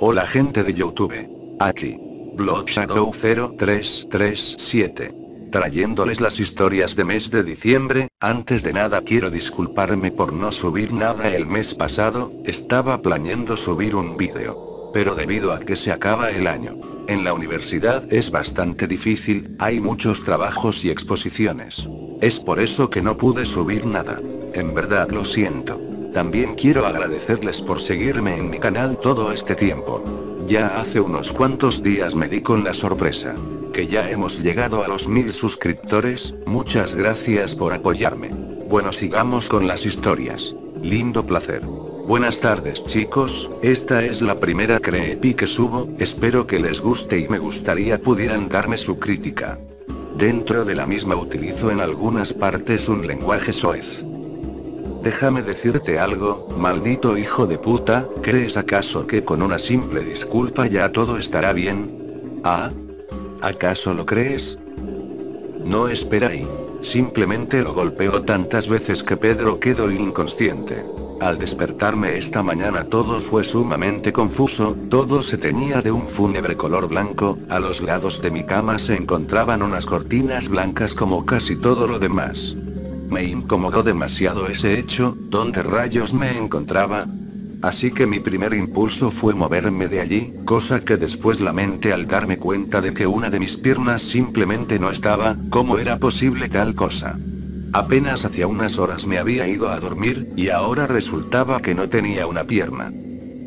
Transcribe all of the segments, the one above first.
Hola gente de YouTube. Aquí. Blood Shadow 0337. Trayéndoles las historias de mes de diciembre, antes de nada quiero disculparme por no subir nada el mes pasado, estaba planeando subir un vídeo. Pero debido a que se acaba el año. En la universidad es bastante difícil, hay muchos trabajos y exposiciones. Es por eso que no pude subir nada. En verdad lo siento. También quiero agradecerles por seguirme en mi canal todo este tiempo. Ya hace unos cuantos días me di con la sorpresa. Que ya hemos llegado a los mil suscriptores, muchas gracias por apoyarme. Bueno sigamos con las historias. Lindo placer. Buenas tardes chicos, esta es la primera creepy que subo, espero que les guste y me gustaría pudieran darme su crítica. Dentro de la misma utilizo en algunas partes un lenguaje soez. Déjame decirte algo, maldito hijo de puta, ¿crees acaso que con una simple disculpa ya todo estará bien? ¿Ah? ¿Acaso lo crees? No espera ahí. Simplemente lo golpeó tantas veces que Pedro quedó inconsciente. Al despertarme esta mañana todo fue sumamente confuso, todo se teñía de un fúnebre color blanco, a los lados de mi cama se encontraban unas cortinas blancas como casi todo lo demás. Me incomodó demasiado ese hecho, ¿dónde rayos me encontraba? Así que mi primer impulso fue moverme de allí, cosa que después lamenté al darme cuenta de que una de mis piernas simplemente no estaba, ¿cómo era posible tal cosa? Apenas hacía unas horas me había ido a dormir, y ahora resultaba que no tenía una pierna.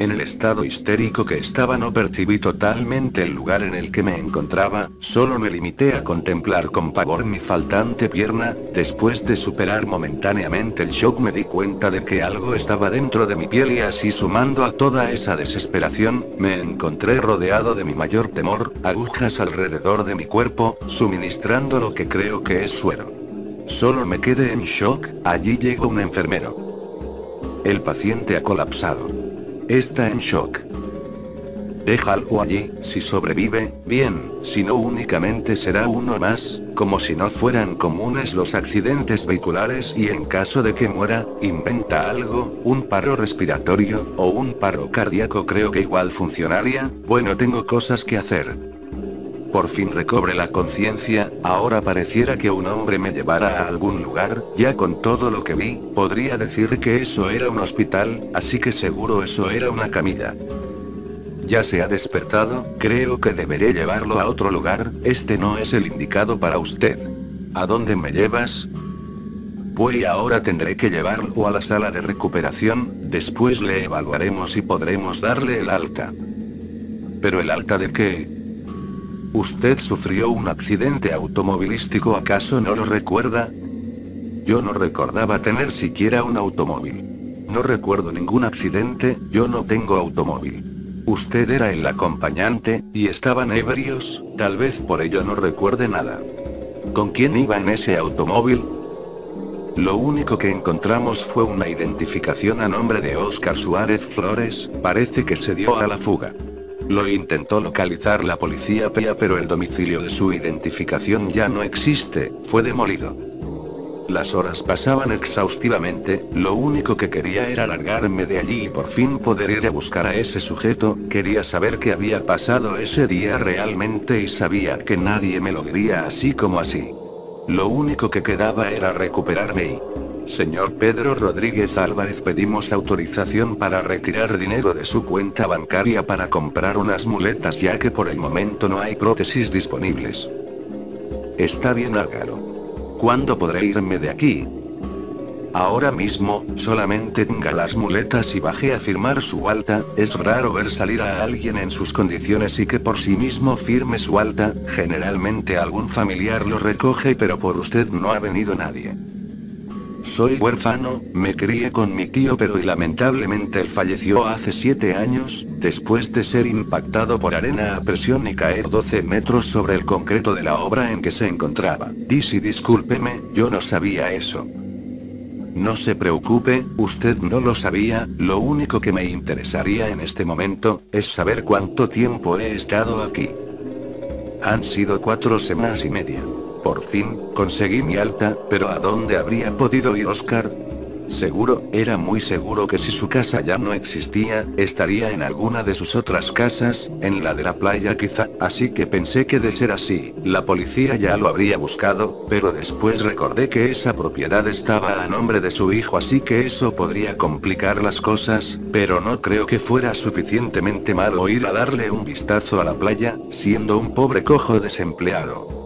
En el estado histérico que estaba no percibí totalmente el lugar en el que me encontraba, solo me limité a contemplar con pavor mi faltante pierna, después de superar momentáneamente el shock me di cuenta de que algo estaba dentro de mi piel y así sumando a toda esa desesperación, me encontré rodeado de mi mayor temor, agujas alrededor de mi cuerpo, suministrando lo que creo que es suero. Solo me quedé en shock, allí llegó un enfermero. El paciente ha colapsado. Está en shock. Déjalo allí, si sobrevive, bien, si no únicamente será uno más, como si no fueran comunes los accidentes vehiculares y en caso de que muera, inventa algo, un paro respiratorio, o un paro cardíaco creo que igual funcionaría, bueno tengo cosas que hacer. Por fin recobre la conciencia, ahora pareciera que un hombre me llevara a algún lugar, ya con todo lo que vi, podría decir que eso era un hospital, así que seguro eso era una camilla. Ya se ha despertado, creo que deberé llevarlo a otro lugar, este no es el indicado para usted. ¿A dónde me llevas? Pues ahora tendré que llevarlo a la sala de recuperación, después le evaluaremos y podremos darle el alta. ¿Pero el alta de qué? Usted sufrió un accidente automovilístico, ¿acaso no lo recuerda? Yo no recordaba tener siquiera un automóvil. No recuerdo ningún accidente, yo no tengo automóvil. Usted era el acompañante, y estaban ebrios, tal vez por ello no recuerde nada. ¿Con quién iba en ese automóvil? Lo único que encontramos fue una identificación a nombre de Oscar Suárez Flores, parece que se dio a la fuga. Lo intentó localizar la policía PEA pero el domicilio de su identificación ya no existe, fue demolido. Las horas pasaban exhaustivamente, lo único que quería era largarme de allí y por fin poder ir a buscar a ese sujeto, quería saber qué había pasado ese día realmente y sabía que nadie me lo diría así como así. Lo único que quedaba era recuperarme y, Señor Pedro Rodríguez Álvarez pedimos autorización para retirar dinero de su cuenta bancaria para comprar unas muletas ya que por el momento no hay prótesis disponibles. Está bien Álvaro. ¿Cuándo podré irme de aquí? Ahora mismo, solamente tenga las muletas y baje a firmar su alta, es raro ver salir a alguien en sus condiciones y que por sí mismo firme su alta, generalmente algún familiar lo recoge pero por usted no ha venido nadie. Soy huérfano, me crié con mi tío pero y lamentablemente él falleció hace 7 años, después de ser impactado por arena a presión y caer 12 metros sobre el concreto de la obra en que se encontraba. Disi discúlpeme, yo no sabía eso. No se preocupe, usted no lo sabía, lo único que me interesaría en este momento, es saber cuánto tiempo he estado aquí. Han sido cuatro semanas y media. Por fin, conseguí mi alta, pero ¿a dónde habría podido ir Oscar? seguro, era muy seguro que si su casa ya no existía, estaría en alguna de sus otras casas, en la de la playa quizá, así que pensé que de ser así, la policía ya lo habría buscado, pero después recordé que esa propiedad estaba a nombre de su hijo así que eso podría complicar las cosas, pero no creo que fuera suficientemente malo ir a darle un vistazo a la playa, siendo un pobre cojo desempleado.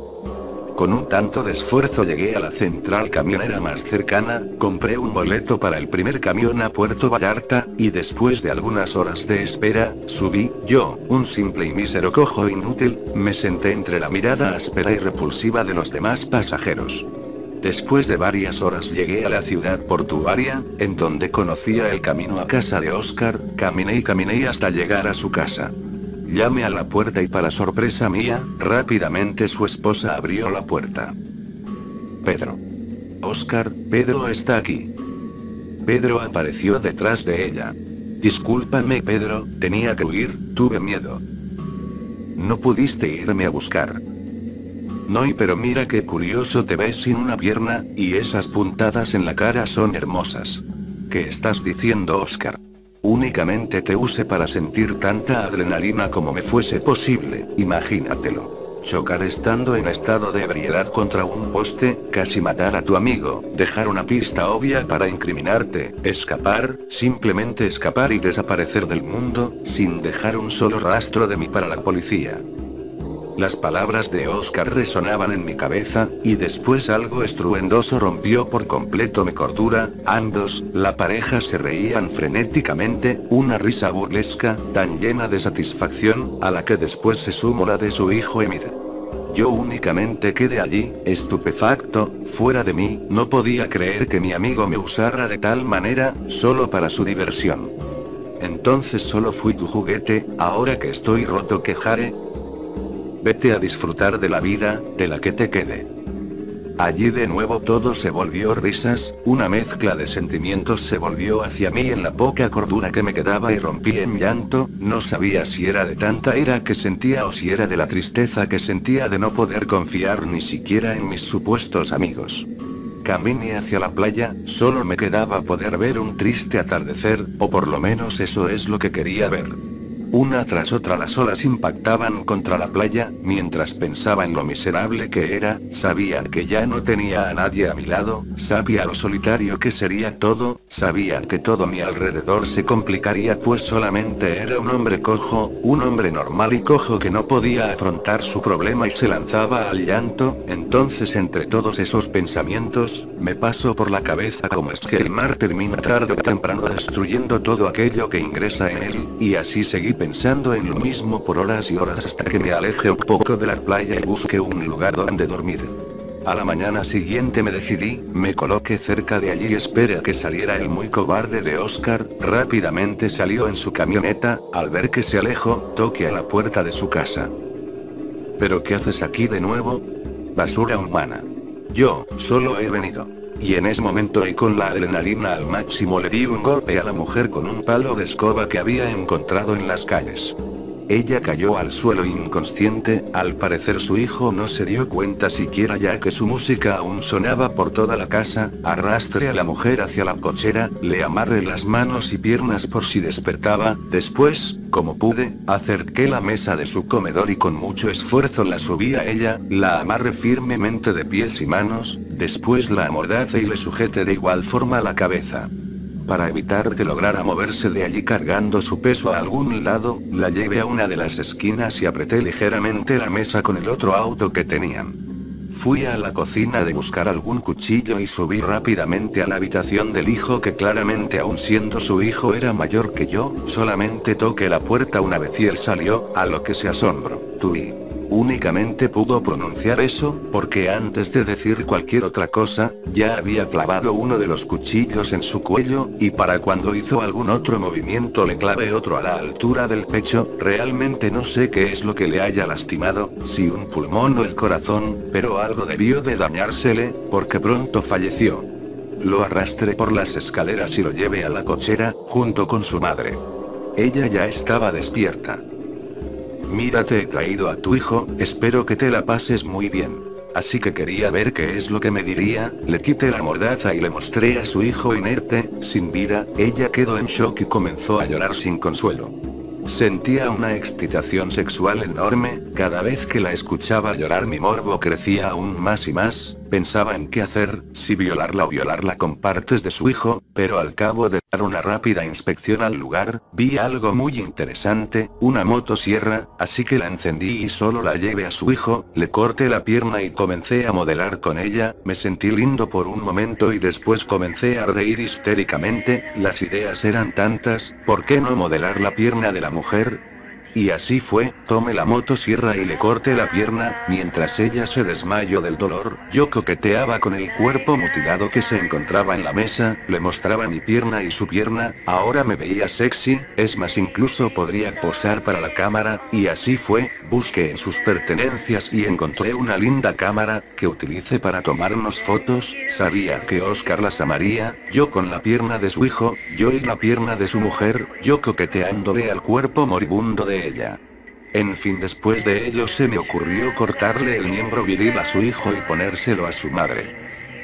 Con un tanto de esfuerzo llegué a la central camionera más cercana, compré un boleto para el primer camión a Puerto Vallarta, y después de algunas horas de espera, subí, yo, un simple y mísero cojo inútil, me senté entre la mirada áspera y repulsiva de los demás pasajeros. Después de varias horas llegué a la ciudad portuaria, en donde conocía el camino a casa de Oscar, caminé y caminé hasta llegar a su casa. Llamé a la puerta y para sorpresa mía, rápidamente su esposa abrió la puerta. Pedro. Oscar, Pedro está aquí. Pedro apareció detrás de ella. Discúlpame Pedro, tenía que huir, tuve miedo. No pudiste irme a buscar. No, pero mira qué curioso te ves sin una pierna, y esas puntadas en la cara son hermosas. ¿Qué estás diciendo Oscar? Únicamente te use para sentir tanta adrenalina como me fuese posible, imagínatelo. Chocar estando en estado de ebriedad contra un poste, casi matar a tu amigo, dejar una pista obvia para incriminarte, escapar, simplemente escapar y desaparecer del mundo, sin dejar un solo rastro de mí para la policía. Las palabras de Oscar resonaban en mi cabeza, y después algo estruendoso rompió por completo mi cordura, ambos, la pareja se reían frenéticamente, una risa burlesca, tan llena de satisfacción, a la que después se sumó la de su hijo Emir. Yo únicamente quedé allí, estupefacto, fuera de mí, no podía creer que mi amigo me usara de tal manera, solo para su diversión. Entonces solo fui tu juguete, ahora que estoy roto quejaré, Vete a disfrutar de la vida, de la que te quede. Allí de nuevo todo se volvió risas, una mezcla de sentimientos se volvió hacia mí en la poca cordura que me quedaba y rompí en llanto, no sabía si era de tanta ira que sentía o si era de la tristeza que sentía de no poder confiar ni siquiera en mis supuestos amigos. Caminé hacia la playa, solo me quedaba poder ver un triste atardecer, o por lo menos eso es lo que quería ver. Una tras otra las olas impactaban contra la playa, mientras pensaba en lo miserable que era, sabía que ya no tenía a nadie a mi lado, sabía lo solitario que sería todo, sabía que todo mi alrededor se complicaría pues solamente era un hombre cojo, un hombre normal y cojo que no podía afrontar su problema y se lanzaba al llanto, entonces entre todos esos pensamientos, me pasó por la cabeza cómo es que el mar termina tarde o temprano destruyendo todo aquello que ingresa en él, y así seguí pensando en lo mismo por horas y horas hasta que me aleje un poco de la playa y busque un lugar donde dormir. A la mañana siguiente me decidí, me coloqué cerca de allí y esperé a que saliera el muy cobarde de Oscar, rápidamente salió en su camioneta, al ver que se alejó, toqué a la puerta de su casa. ¿Pero qué haces aquí de nuevo? Basura humana. Yo, solo he venido. Y en ese momento y con la adrenalina al máximo le di un golpe a la mujer con un palo de escoba que había encontrado en las calles. Ella cayó al suelo inconsciente, al parecer su hijo no se dio cuenta siquiera ya que su música aún sonaba por toda la casa, arrastré a la mujer hacia la cochera, le amarré las manos y piernas por si despertaba, después, como pude, acerqué la mesa de su comedor y con mucho esfuerzo la subí a ella, la amarré firmemente de pies y manos, después la amordacé y le sujeté de igual forma la cabeza. Para evitar que lograra moverse de allí cargando su peso a algún lado, la llevé a una de las esquinas y apreté ligeramente la mesa con el otro auto que tenían. Fui a la cocina de buscar algún cuchillo y subí rápidamente a la habitación del hijo que claramente aún siendo su hijo era mayor que yo, solamente toqué la puerta una vez y él salió, a lo que se asombró. Tui. Únicamente pudo pronunciar eso, porque antes de decir cualquier otra cosa, ya había clavado uno de los cuchillos en su cuello, y para cuando hizo algún otro movimiento le clavé otro a la altura del pecho, realmente no sé qué es lo que le haya lastimado, si un pulmón o el corazón, pero algo debió de dañársele, porque pronto falleció. Lo arrastré por las escaleras y lo llevé a la cochera, junto con su madre. Ella ya estaba despierta. Mira te he traído a tu hijo, espero que te la pases muy bien. así que quería ver qué es lo que me diría, le quité la mordaza y le mostré a su hijo inerte, sin vida, ella quedó en shock y comenzó a llorar sin consuelo. Sentía una excitación sexual enorme, cada vez que la escuchaba llorar mi morbo crecía aún más y más, pensaba en qué hacer, si violarla o violarla con partes de su hijo, pero al cabo de dar una rápida inspección al lugar, vi algo muy interesante, una motosierra, así que la encendí y solo la llevé a su hijo, le corté la pierna y comencé a modelar con ella, me sentí lindo por un momento y después comencé a reír histéricamente, las ideas eran tantas, ¿por qué no modelar la pierna de la mujer? Y así fue, tomé la motosierra y le corté la pierna, mientras ella se desmayó del dolor, yo coqueteaba con el cuerpo mutilado que se encontraba en la mesa, le mostraba mi pierna y su pierna, ahora me veía sexy, es más incluso podría posar para la cámara, y así fue, busqué en sus pertenencias y encontré una linda cámara, que utilicé para tomarnos fotos, sabía que Oscar las amaría, yo con la pierna de su hijo, yo y la pierna de su mujer, yo coqueteándole al cuerpo moribundo ella. En fin, después de ello se me ocurrió cortarle el miembro viril a su hijo y ponérselo a su madre.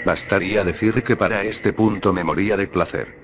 Bastaría decir que para este punto me moría de placer.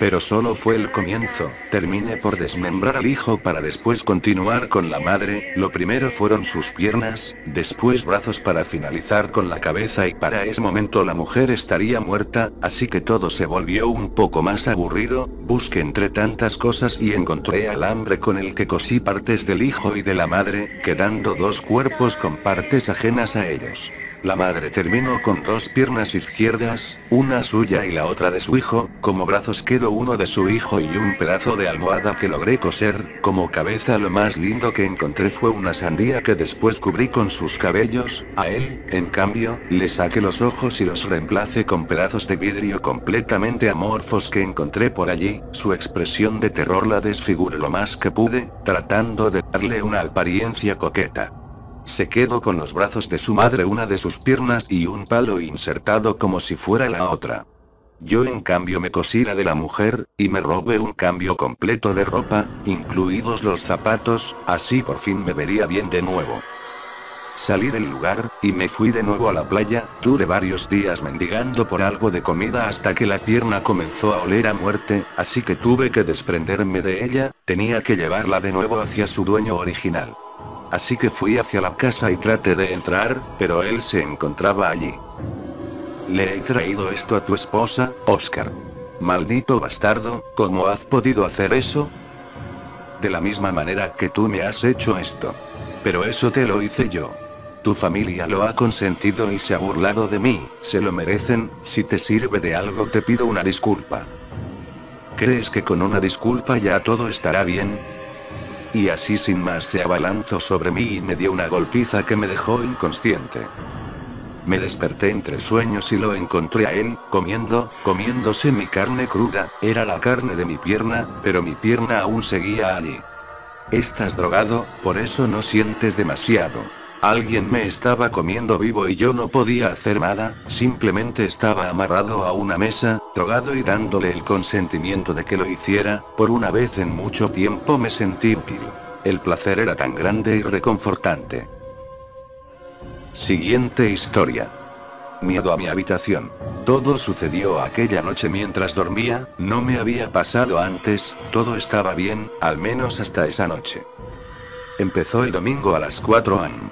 Pero solo fue el comienzo, terminé por desmembrar al hijo para después continuar con la madre, lo primero fueron sus piernas, después brazos para finalizar con la cabeza y para ese momento la mujer estaría muerta, así que todo se volvió un poco más aburrido, busqué entre tantas cosas y encontré alambre con el que cosí partes del hijo y de la madre, quedando dos cuerpos con partes ajenas a ellos. La madre terminó con dos piernas izquierdas, una suya y la otra de su hijo, como brazos quedó uno de su hijo y un pedazo de almohada que logré coser, como cabeza. Lo más lindo que encontré fue una sandía que después cubrí con sus cabellos, a él, en cambio, le saqué los ojos y los reemplacé con pedazos de vidrio completamente amorfos que encontré por allí, su expresión de terror la desfiguré lo más que pude, tratando de darle una apariencia coqueta. Se quedó con los brazos de su madre, una de sus piernas y un palo insertado como si fuera la otra. Yo en cambio me cosí la de la mujer, y me robé un cambio completo de ropa, incluidos los zapatos, así por fin me vería bien de nuevo. Salí del lugar, y me fui de nuevo a la playa, duré varios días mendigando por algo de comida hasta que la pierna comenzó a oler a muerte, así que tuve que desprenderme de ella, tenía que llevarla de nuevo hacia su dueño original. Así que fui hacia la casa y traté de entrar, pero él se encontraba allí. Le he traído esto a tu esposa, Oscar. Maldito bastardo, ¿cómo has podido hacer eso? De la misma manera que tú me has hecho esto. Pero eso te lo hice yo. Tu familia lo ha consentido y se ha burlado de mí, se lo merecen, si te sirve de algo te pido una disculpa. ¿Crees que con una disculpa ya todo estará bien? Y así sin más se abalanzó sobre mí y me dio una golpiza que me dejó inconsciente. Me desperté entre sueños y lo encontré a él, comiendo, comiéndose mi carne cruda, era la carne de mi pierna, pero mi pierna aún seguía allí. Estás drogado, por eso no sientes demasiado. Alguien me estaba comiendo vivo y yo no podía hacer nada, simplemente estaba amarrado a una mesa, drogado y dándole el consentimiento de que lo hiciera, por una vez en mucho tiempo me sentí útil. El placer era tan grande y reconfortante. Siguiente historia. Miedo a mi habitación. Todo sucedió aquella noche mientras dormía, no me había pasado antes, todo estaba bien, al menos hasta esa noche. Empezó el domingo a las 4 am.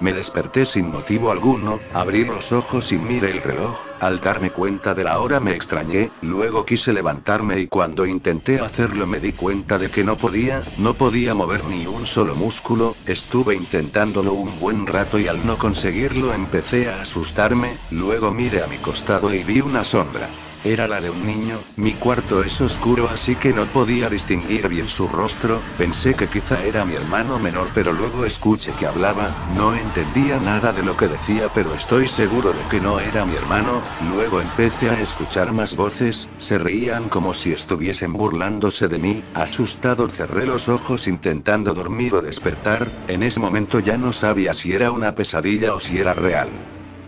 Me desperté sin motivo alguno, abrí los ojos y miré el reloj, al darme cuenta de la hora me extrañé, luego quise levantarme y cuando intenté hacerlo me di cuenta de que no podía, no podía mover ni un solo músculo, estuve intentándolo un buen rato y al no conseguirlo empecé a asustarme, luego miré a mi costado y vi una sombra. Era la de un niño, mi cuarto es oscuro así que no podía distinguir bien su rostro, pensé que quizá era mi hermano menor pero luego escuché que hablaba, no entendía nada de lo que decía pero estoy seguro de que no era mi hermano, luego empecé a escuchar más voces, se reían como si estuviesen burlándose de mí, asustado cerré los ojos intentando dormir o despertar, en ese momento ya no sabía si era una pesadilla o si era real.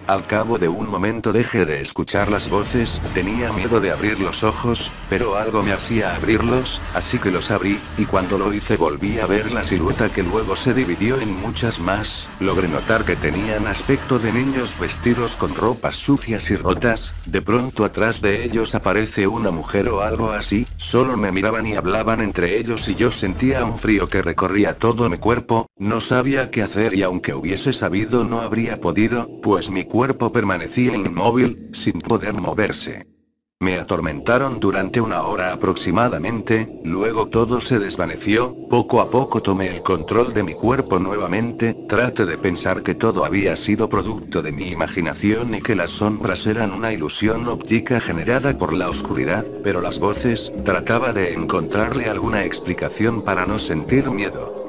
Al cabo de un momento dejé de escuchar las voces, tenía miedo de abrir los ojos, pero algo me hacía abrirlos, así que los abrí, y cuando lo hice volví a ver la silueta que luego se dividió en muchas más, logré notar que tenían aspecto de niños vestidos con ropas sucias y rotas, de pronto atrás de ellos aparece una mujer o algo así, solo me miraban y hablaban entre ellos y yo sentía un frío que recorría todo mi cuerpo, no sabía qué hacer y aunque hubiese sabido no habría podido, pues mi cuerpo permanecía inmóvil, sin poder moverse. Me atormentaron durante una hora aproximadamente, luego todo se desvaneció, poco a poco tomé el control de mi cuerpo nuevamente, traté de pensar que todo había sido producto de mi imaginación y que las sombras eran una ilusión óptica generada por la oscuridad, pero las voces, trataba de encontrarle alguna explicación para no sentir miedo.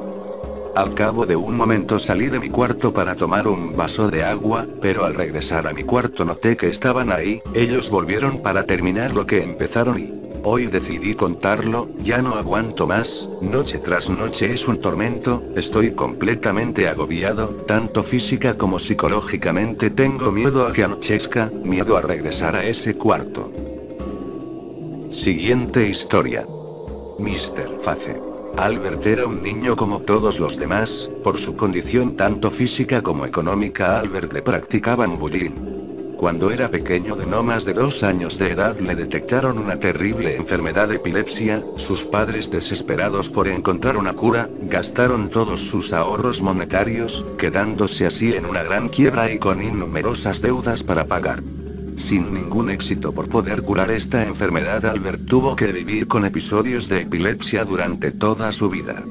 Al cabo de un momento salí de mi cuarto para tomar un vaso de agua, pero al regresar a mi cuarto noté que estaban ahí, ellos volvieron para terminar lo que empezaron y... Hoy decidí contarlo, ya no aguanto más, noche tras noche es un tormento, estoy completamente agobiado, tanto física como psicológicamente tengo miedo a que anochezca, miedo a regresar a ese cuarto. Siguiente historia. Mr. Face. Albert era un niño como todos los demás, por su condición tanto física como económica Albert le practicaban bullying. Cuando era pequeño de no más de dos años de edad le detectaron una terrible enfermedad epilepsia, sus padres desesperados por encontrar una cura, gastaron todos sus ahorros monetarios, quedándose así en una gran quiebra y con innumerosas deudas para pagar. Sin ningún éxito por poder curar esta enfermedad Albert tuvo que vivir con episodios de epilepsia durante toda su vida.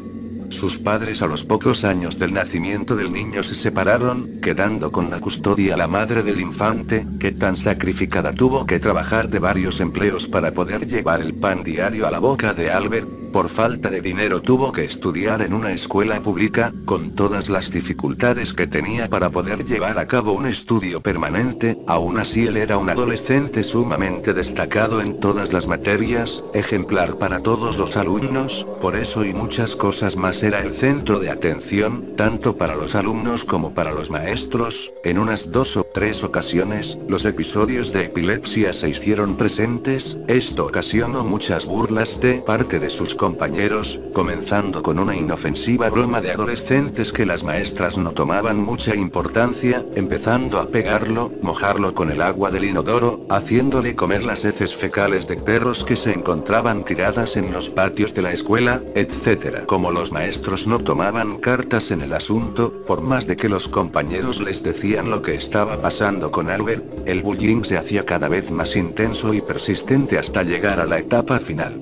Sus padres a los pocos años del nacimiento del niño se separaron, quedando con la custodia la madre del infante, que tan sacrificada tuvo que trabajar de varios empleos para poder llevar el pan diario a la boca de Albert, por falta de dinero tuvo que estudiar en una escuela pública, con todas las dificultades que tenía para poder llevar a cabo un estudio permanente, aún así él era un adolescente sumamente destacado en todas las materias, ejemplar para todos los alumnos, por eso y muchas cosas más era el centro de atención, tanto para los alumnos como para los maestros, en unas dos o tres ocasiones, los episodios de epilepsia se hicieron presentes, esto ocasionó muchas burlas de parte de sus compañeros, comenzando con una inofensiva broma de adolescentes que las maestras no tomaban mucha importancia, empezando a pegarlo, mojarlo con el agua del inodoro, haciéndole comer las heces fecales de perros que se encontraban tiradas en los patios de la escuela, etc. Como los maestros no tomaban cartas en el asunto, por más de que los compañeros les decían lo que estaba pasando con Albert, el bullying se hacía cada vez más intenso y persistente hasta llegar a la etapa final.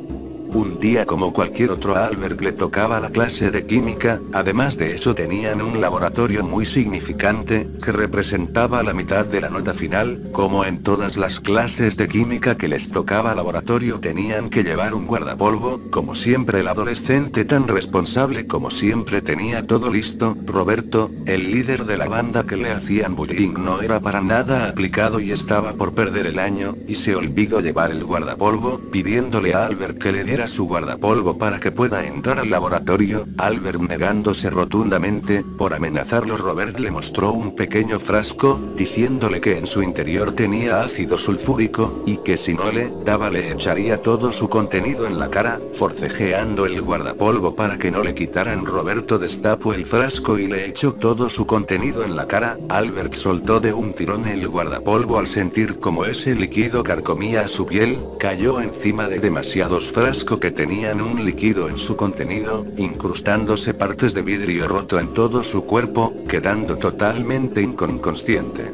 Un día como cualquier otro a Albert le tocaba la clase de química, además de eso tenían un laboratorio muy significante, que representaba la mitad de la nota final, como en todas las clases de química que les tocaba laboratorio tenían que llevar un guardapolvo, como siempre el adolescente tan responsable como siempre tenía todo listo, Roberto, el líder de la banda que le hacían bullying no era para nada aplicado y estaba por perder el año, y se olvidó llevar el guardapolvo, pidiéndole a Albert que le diera su guardapolvo para que pueda entrar al laboratorio, Albert negándose rotundamente, por amenazarlo Robert le mostró un pequeño frasco, diciéndole que en su interior tenía ácido sulfúrico, y que si no le daba le echaría todo su contenido en la cara, forcejeando el guardapolvo para que no le quitaran. Roberto destapó el frasco y le echó todo su contenido en la cara, Albert soltó de un tirón el guardapolvo al sentir como ese líquido carcomía su piel, cayó encima de demasiados frascos que tenían un líquido en su contenido, incrustándose partes de vidrio roto en todo su cuerpo, quedando totalmente inconsciente.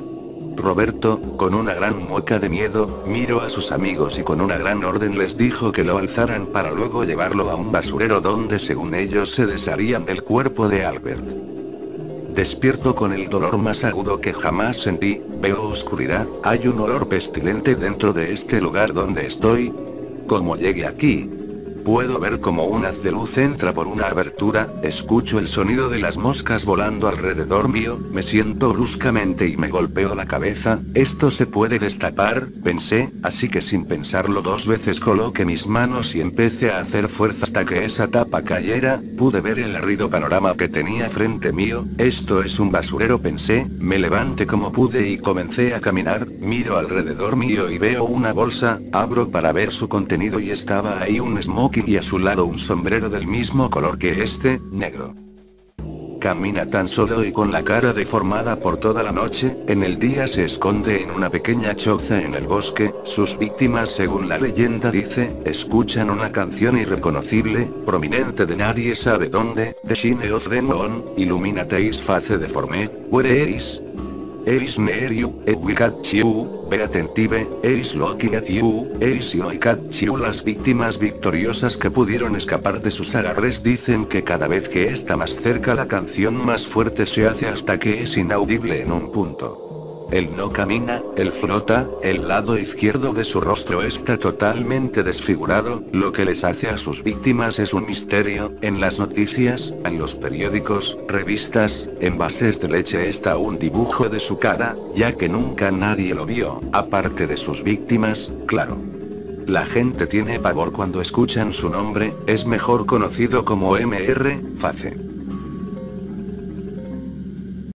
Roberto, con una gran mueca de miedo, miró a sus amigos y con una gran orden les dijo que lo alzaran para luego llevarlo a un basurero donde según ellos se desharían del cuerpo de Albert. Despierto con el dolor más agudo que jamás sentí, veo oscuridad, hay un olor pestilente dentro de este lugar donde estoy. ¿Cómo llegué aquí? Puedo ver como un haz de luz entra por una abertura, escucho el sonido de las moscas volando alrededor mío, me siento bruscamente y me golpeo la cabeza, esto se puede destapar, pensé, así que sin pensarlo dos veces coloqué mis manos y empecé a hacer fuerza hasta que esa tapa cayera, pude ver el arrido panorama que tenía frente mío, esto es un basurero pensé, me levanté como pude y comencé a caminar, miro alrededor mío y veo una bolsa, abro para ver su contenido y estaba ahí un smoke y a su lado un sombrero del mismo color que este, negro. Camina tan solo y con la cara deformada por toda la noche, en el día se esconde en una pequeña choza en el bosque, sus víctimas según la leyenda dice, escuchan una canción irreconocible, prominente de nadie sabe dónde, de Shine of the Moon, Illuminateis face deforme, where is? Eis Neriu, Ewikatchiu, ve atentive, Eis Eis Las víctimas victoriosas que pudieron escapar de sus agarres dicen que cada vez que está más cerca la canción más fuerte se hace hasta que es inaudible en un punto. Él no camina, él flota, el lado izquierdo de su rostro está totalmente desfigurado, lo que les hace a sus víctimas es un misterio, en las noticias, en los periódicos, revistas, en bases de leche está un dibujo de su cara, ya que nunca nadie lo vio, aparte de sus víctimas, claro. La gente tiene pavor cuando escuchan su nombre, es mejor conocido como MR, Face.